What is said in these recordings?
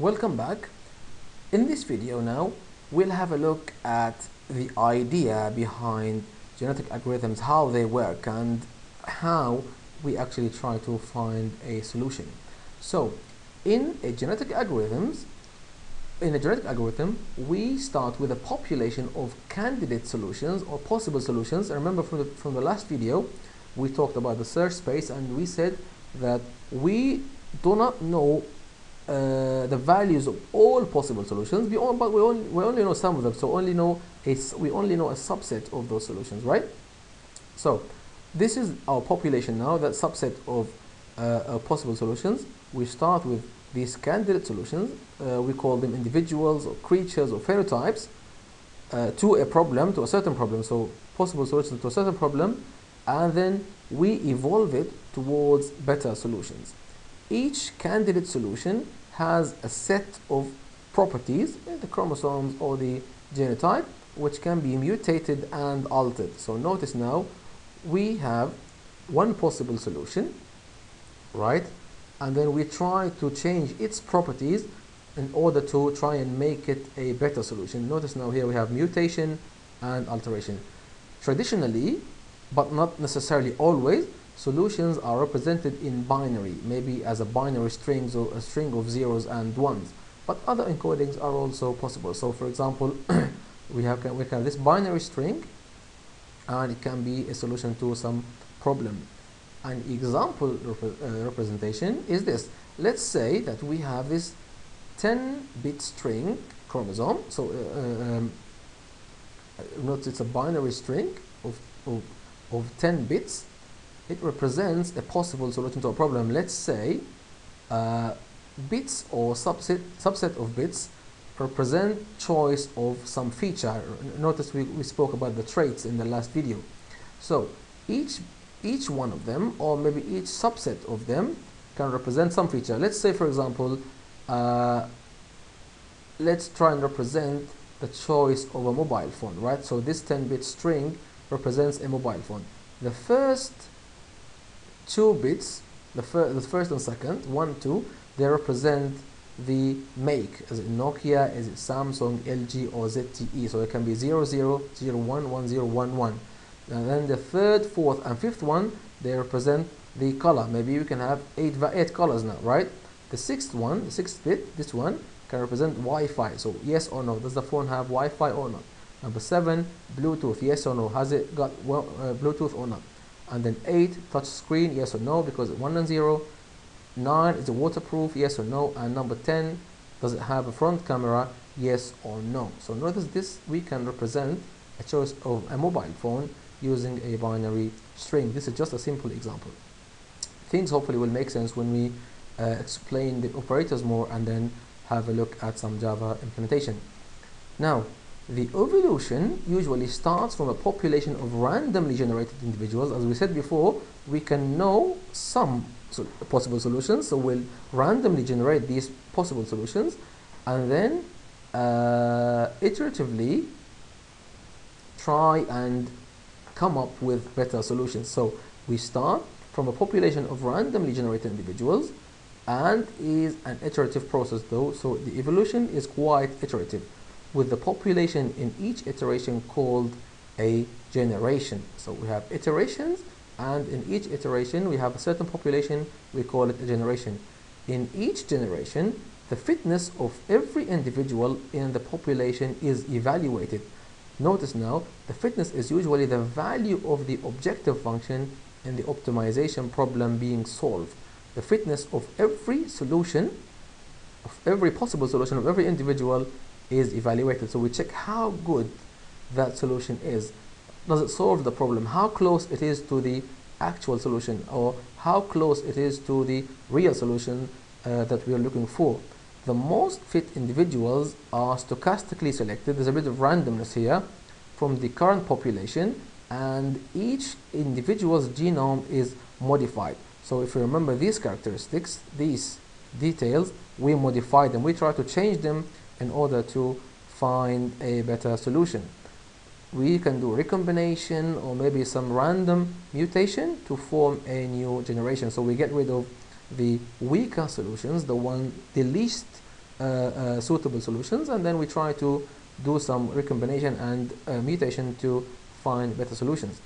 Welcome back. In this video now, we'll have a look at the idea behind genetic algorithms, how they work and how we actually try to find a solution. So, in a genetic algorithms, in a genetic algorithm, we start with a population of candidate solutions or possible solutions. And remember from the, from the last video, we talked about the search space and we said that we do not know uh, the values of all possible solutions, we all, but we only, we only know some of them, so only know a, we only know a subset of those solutions, right? So this is our population now, that subset of uh, uh, possible solutions. We start with these candidate solutions, uh, we call them individuals or creatures or phenotypes uh, to a problem, to a certain problem, so possible solutions to a certain problem, and then we evolve it towards better solutions. Each candidate solution has a set of properties, the chromosomes or the genotype, which can be mutated and altered. So notice now, we have one possible solution, right? And then we try to change its properties in order to try and make it a better solution. Notice now here we have mutation and alteration. Traditionally, but not necessarily always, solutions are represented in binary, maybe as a binary string, or a string of zeros and ones. But other encodings are also possible. So for example, we have we have this binary string, and it can be a solution to some problem. An example rep uh, representation is this. Let's say that we have this 10-bit string chromosome. So uh, um, notice it's a binary string of, of, of 10 bits it represents a possible solution to a problem. Let's say uh, bits or subset, subset of bits represent choice of some feature. Notice we, we spoke about the traits in the last video. So each, each one of them or maybe each subset of them can represent some feature. Let's say for example, uh, let's try and represent the choice of a mobile phone, right? So this 10-bit string represents a mobile phone. The first two bits, the, fir the first and second, one, two, they represent the make. Is it Nokia, is it Samsung, LG, or ZTE? So it can be 00, 01, 1011. And then the third, fourth, and fifth one, they represent the color. Maybe you can have eight, eight colors now, right? The sixth one, the sixth bit, this one, can represent Wi-Fi. So yes or no, does the phone have Wi-Fi or not? Number seven, Bluetooth, yes or no, has it got well, uh, Bluetooth or not? And then 8 touch screen yes or no because 1 and 0 9 is it waterproof yes or no. And number 10 does it have a front camera yes or no? So notice this we can represent a choice of a mobile phone using a binary string. This is just a simple example. Things hopefully will make sense when we uh, explain the operators more and then have a look at some Java implementation. Now the evolution usually starts from a population of randomly generated individuals. As we said before, we can know some so possible solutions, so we'll randomly generate these possible solutions and then uh, iteratively try and come up with better solutions. So we start from a population of randomly generated individuals and is an iterative process though, so the evolution is quite iterative with the population in each iteration called a generation. So we have iterations and in each iteration we have a certain population, we call it a generation. In each generation, the fitness of every individual in the population is evaluated. Notice now, the fitness is usually the value of the objective function in the optimization problem being solved. The fitness of every solution, of every possible solution of every individual is evaluated. So we check how good that solution is. Does it solve the problem? How close it is to the actual solution or how close it is to the real solution uh, that we are looking for. The most fit individuals are stochastically selected. There's a bit of randomness here from the current population and each individual's genome is modified. So if you remember these characteristics, these details, we modify them. We try to change them in order to find a better solution. We can do recombination or maybe some random mutation to form a new generation. So we get rid of the weaker solutions, the one, the least uh, uh, suitable solutions and then we try to do some recombination and uh, mutation to find better solutions.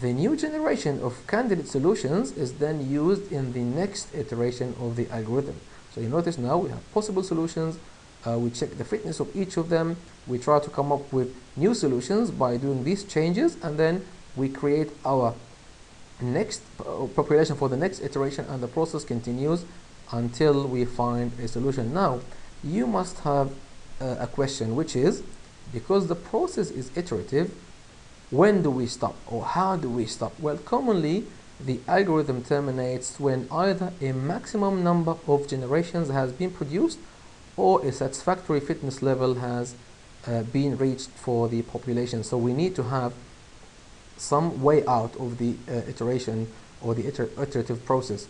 The new generation of candidate solutions is then used in the next iteration of the algorithm. So you notice now we have possible solutions, uh, we check the fitness of each of them, we try to come up with new solutions by doing these changes and then we create our next population for the next iteration and the process continues until we find a solution. Now you must have uh, a question which is because the process is iterative when do we stop or how do we stop? Well commonly the algorithm terminates when either a maximum number of generations has been produced or a satisfactory fitness level has uh, been reached for the population. So we need to have some way out of the uh, iteration or the iter iterative process.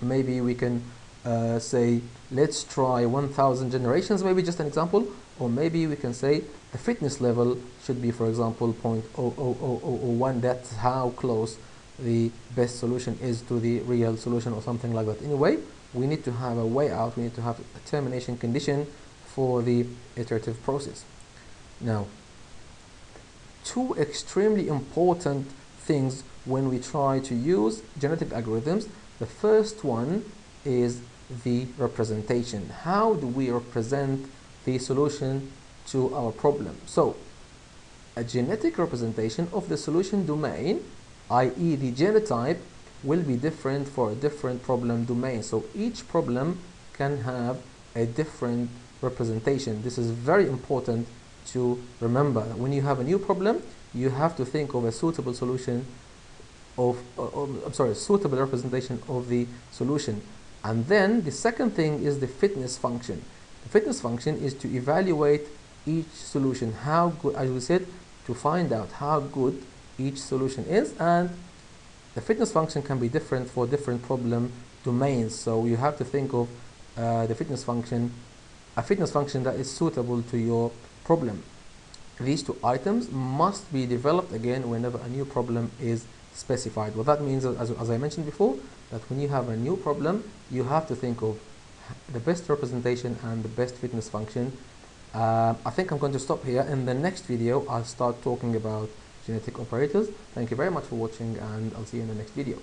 Maybe we can uh, say, let's try 1000 generations, maybe just an example, or maybe we can say the fitness level should be, for example, 0.00001. That's how close the best solution is to the real solution or something like that. Anyway, we need to have a way out, we need to have a termination condition for the iterative process. Now, two extremely important things when we try to use genetic algorithms. The first one is the representation. How do we represent the solution to our problem? So, a genetic representation of the solution domain, i.e. the genotype, will be different for a different problem domain. So each problem can have a different representation. This is very important to remember. When you have a new problem, you have to think of a suitable solution of, uh, I'm sorry, suitable representation of the solution. And then the second thing is the fitness function. The fitness function is to evaluate each solution, how good, as we said, to find out how good each solution is and the fitness function can be different for different problem domains. So you have to think of uh, the fitness function, a fitness function that is suitable to your problem. These two items must be developed again whenever a new problem is specified. What that means, as, as I mentioned before, that when you have a new problem, you have to think of the best representation and the best fitness function. Uh, I think I'm going to stop here. In the next video, I'll start talking about genetic operators. Thank you very much for watching and I'll see you in the next video.